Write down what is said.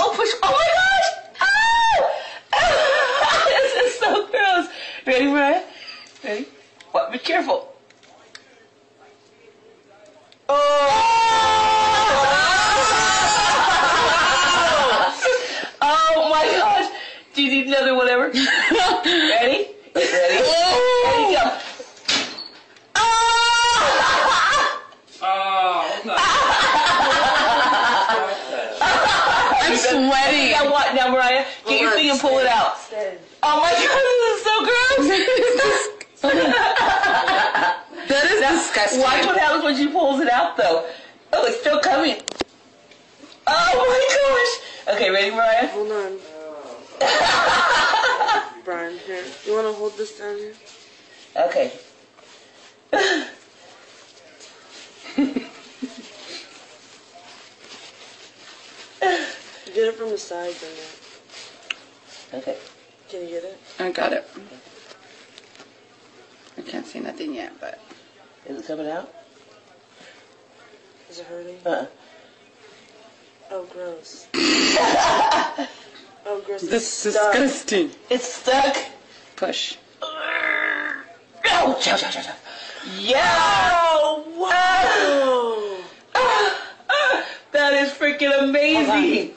Oh, push. Oh my gosh. Ah! this is so gross. Ready, Mariah? Ready? What? Be careful. Oh! Oh my gosh. Do you need another whatever? Ready? Ready? Ready, go. Oh! I'm sweating. Now what? Now, Mariah, get your thing and pull it out. Oh my god, this is so gross. That is disgusting. Watch what happens when she pulls it out, though. Oh, it's still coming. Oh my gosh. Okay, ready, Mariah? Hold on. Brian, here. You want to hold this down here? Okay. Get it from the side, then. Okay. Can you get it? I got it. I can't see nothing yet, but Is it coming out? Is it hurting? Uh. Oh, gross. oh, gross. this is disgusting. It's stuck. Push. Oh, chow, chow, chow, chow. Yeah. Oh, wow. That is freaking amazing.